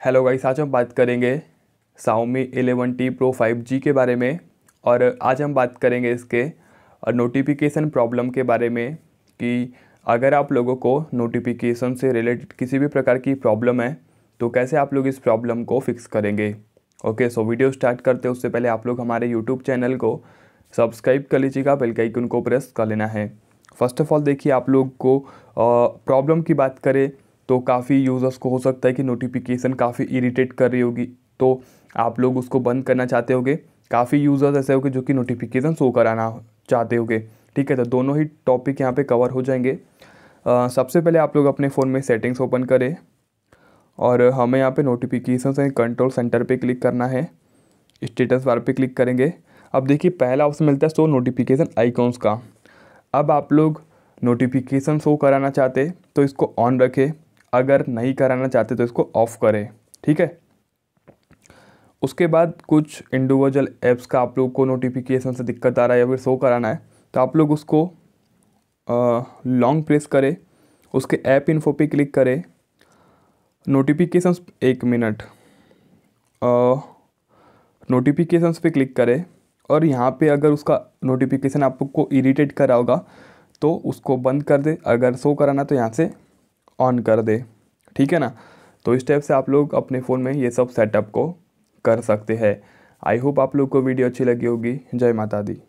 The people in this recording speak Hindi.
हेलो गाइस आज हम बात करेंगे Xiaomi 11T Pro 5G के बारे में और आज हम बात करेंगे इसके नोटिफिकेशन प्रॉब्लम के बारे में कि अगर आप लोगों को नोटिफिकेशन से रिलेटेड किसी भी प्रकार की प्रॉब्लम है तो कैसे आप लोग इस प्रॉब्लम को फिक्स करेंगे? ओके सो वीडियो स्टार्ट करते उससे पहले आप लोग हमारे यूट्यूब चैनल को सब्सक्राइब कर लीजिएगा बेल आइकन को प्रेस कर लेना है। फ़र्स्ट ऑफ़ ऑल देखिए आप लोग को प्रॉब्लम की बात करें तो काफ़ी यूज़र्स को हो सकता है कि नोटिफिकेशन काफ़ी इरीटेट कर रही होगी। तो आप लोग उसको बंद करना चाहते होगे काफ़ी यूज़र्स ऐसे होंगे जो कि नोटिफिकेशन शो कराना चाहते होगे। ठीक है तो दोनों ही टॉपिक यहाँ पे कवर हो जाएँगे। आ, सबसे पहले आप लोग अपने फ़ोन में सेटिंग्स ओपन करें और हमें यहाँ पे नोटिफिकेशन से कंट्रोल सेंटर पे क्लिक करना है। स्टेटस बार पे क्लिक करेंगे। अब देखिए पहला ऑप्शन मिलता है शो नोटिफिकेशन आइकॉन्स का। अब आप लोग नोटिफिकेशन शो कराना चाहते तो इसको ऑन रखें। अगर नहीं कराना चाहते तो इसको ऑफ़ करें, ठीक है? उसके बाद कुछ इंडिविजुअल ऐप्स का आप लोग को नोटिफिकेशन से दिक्कत आ रहा है या फिर शो कराना है तो आप लोग उसको लॉन्ग प्रेस करें, उसके ऐप इन्फो पे क्लिक करें। नोटिफिकेशन एक मिनट नोटिफिकेशंस पे क्लिक करें और यहाँ पे अगर उसका नोटिफिकेशन आपको इरीटेट करा होगा तो उसको बंद कर दे। अगर शो कराना तो यहाँ से ऑन कर दे, ठीक है ना? तो इस टाइप से आप लोग अपने फ़ोन में ये सब सेटअप को कर सकते हैं। आई होप आप लोग को वीडियो अच्छी लगी होगी। जय माता दी।